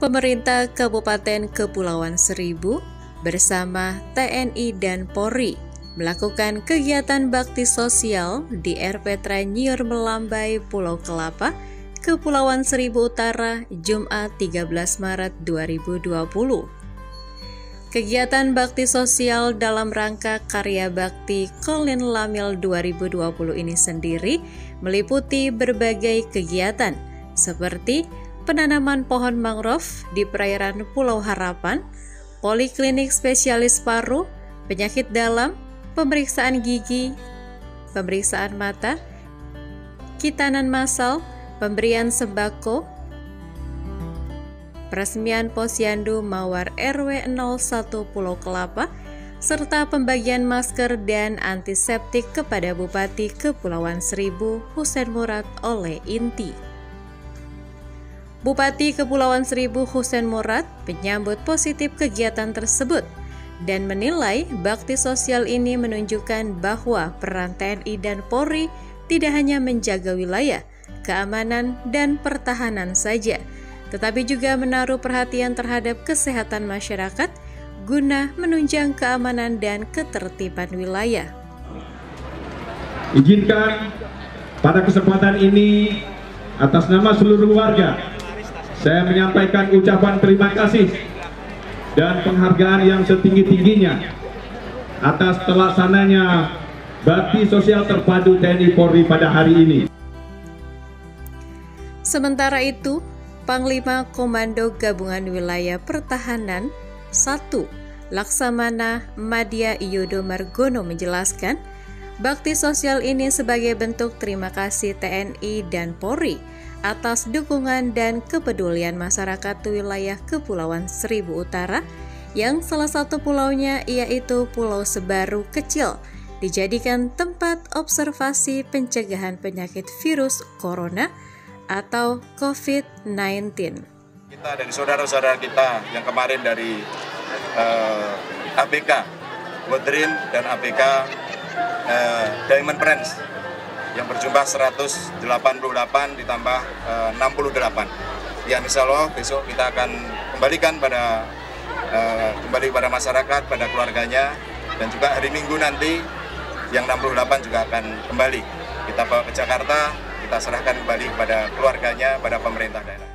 pemerintah Kabupaten Kepulauan Seribu bersama TNI dan Polri melakukan kegiatan bakti sosial di RP Tranyur Melambai, Pulau Kelapa, Kepulauan Seribu Utara, Jumat 13 Maret 2020. Kegiatan bakti sosial dalam rangka karya bakti Colin Lamil 2020 ini sendiri meliputi berbagai kegiatan seperti penanaman pohon mangrove di perairan Pulau Harapan, poliklinik spesialis paru, penyakit dalam, pemeriksaan gigi, pemeriksaan mata, kitanan massal, pemberian sembako, peresmian posyandu Mawar RW 01 Pulau Kelapa, serta pembagian masker dan antiseptik kepada Bupati Kepulauan Seribu Husen Murad oleh Inti. Bupati Kepulauan Seribu Husen Murad menyambut positif kegiatan tersebut dan menilai bakti sosial ini menunjukkan bahwa peran TNI dan Polri tidak hanya menjaga wilayah, keamanan, dan pertahanan saja, tetapi juga menaruh perhatian terhadap kesehatan masyarakat guna menunjang keamanan dan ketertiban wilayah. Izinkan pada kesempatan ini atas nama seluruh warga saya menyampaikan ucapan terima kasih dan penghargaan yang setinggi-tingginya atas terlaksananya bakti sosial terpadu TNI Polri pada hari ini. Sementara itu, Panglima Komando Gabungan Wilayah Pertahanan 1 Laksamana Madya Iyodo Margono menjelaskan, bakti sosial ini sebagai bentuk terima kasih TNI dan Polri atas dukungan dan kepedulian masyarakat wilayah Kepulauan Seribu Utara yang salah satu pulaunya yaitu Pulau Sebaru kecil dijadikan tempat observasi pencegahan penyakit virus corona atau COVID-19. Kita dari saudara-saudara kita yang kemarin dari uh, eh, ABK, Bodrin dan uh, eh, Diamond Prince yang berjumlah 188 ditambah eh, uh, 68. Ya insya Allah besok kita akan kembalikan pada uh, kembali pada masyarakat, pada keluarganya dan juga hari Minggu nanti yang 68 juga akan kembali. Kita bawa ke Jakarta, kita serahkan kembali kepada keluarganya, pada pemerintah daerah.